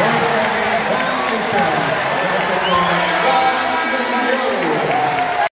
Yeah.